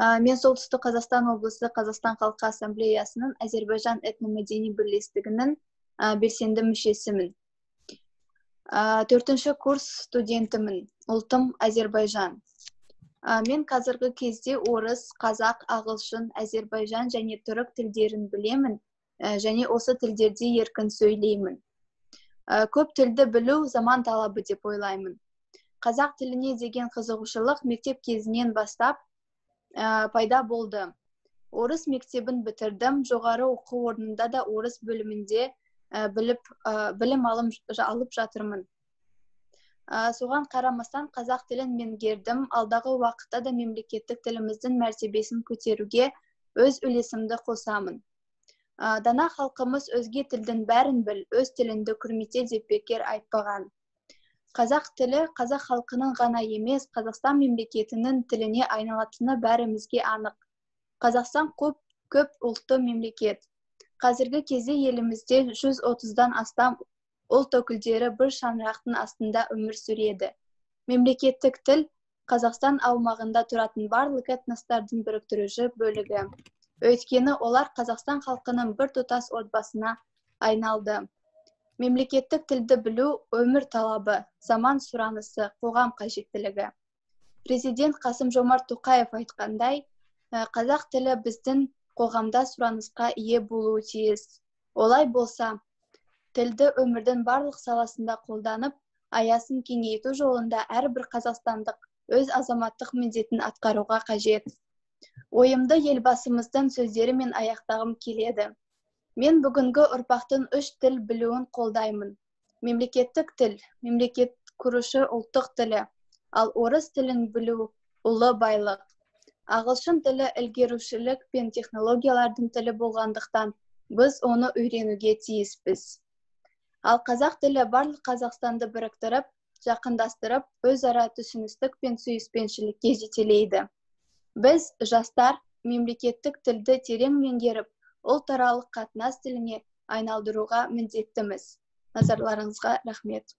мен солтүстік қазақстан облысы қазақстан халқы ассамблеясының әзербайжан этномәдени бірлестігінің белсенді мүшесімін. Төртінші курс студентімін ұлтым әзербайжан. Мен қазіргі кезде орыс қазақ ағылшын әзербайжан және түрік тілдерін білемін және осы тілдерде еркін сөйлеймін. Көп тілді білу заман талабы деп ойлаймын. Қазақ тіліне деген қызығушылық мектеп кезінен бастап пайда болды. Орыс мектебін бітірдім. Жоғары оқу орнында да орыс бөлімінде біліп білім алып жатырмын. Соған қарамастан қазақ тілін меңгердім. Алдағы уақытта да мемлекеттік тіліміздің мәртебесін көтеруге өз үлесімді қосамын. Дана халқымыз өзге тілдің бәрін біл өз тіліңді құрмете деп бекер айтпаған. Қазақ тілі қазақ халқының ғана емес қазақстан мемлекетінің тіліне айналатыны бәрімізге анық. Қазақстан көп көп ұлтты мемлекет. Қазіргі кезде елімізде 130-дан астам ұлт өкілдері бір шаңырақтың астында өмір сүреді. Мемлекеттік тіл қазақстан аумағында тұратын барлық этностардың біріктіруші бөлігі. Өйткені олар қазақстан халқының бір тұтас отбасына айналды. Мемлекеттік тілді білу өмір талабы заман сұранысы қоғам қажеттілігі. Президент қасым жомарт тоқаев айтқандай қазақ тілі біздің қоғамда сұранысқа ие болуы тиіс. Олай болса тілді өмірдің барлық саласында қолданып аясын кеңейту жолында әрбір қазақстандық өз азаматтық міндетін атқаруға қажет ойымды елбасымыздың сөздерімен аяқтағым келеді. Мен бүгінгі ұрпақтың үш тіл білуін қолдаймын. Мемлекеттік тіл мемлекет құрушы ұлттық тілі ал орыс тілін білу ұлы байлық. Ағылшын тілі ілгерушілік пен технологиялардың тілі болғандықтан біз оны үйренуге тиіспіз. Ал қазақ тілі барлық қазақстанды біріктіріп жақындастырып өзара түсіністік пен сүйіспеншілікке жетелейді. Біз жастар мемлекеттік тілді терең меңгеріп ұлтаралық қатынас тіліне айналдыруға міндеттіміз. Назарларыңызға рахмет.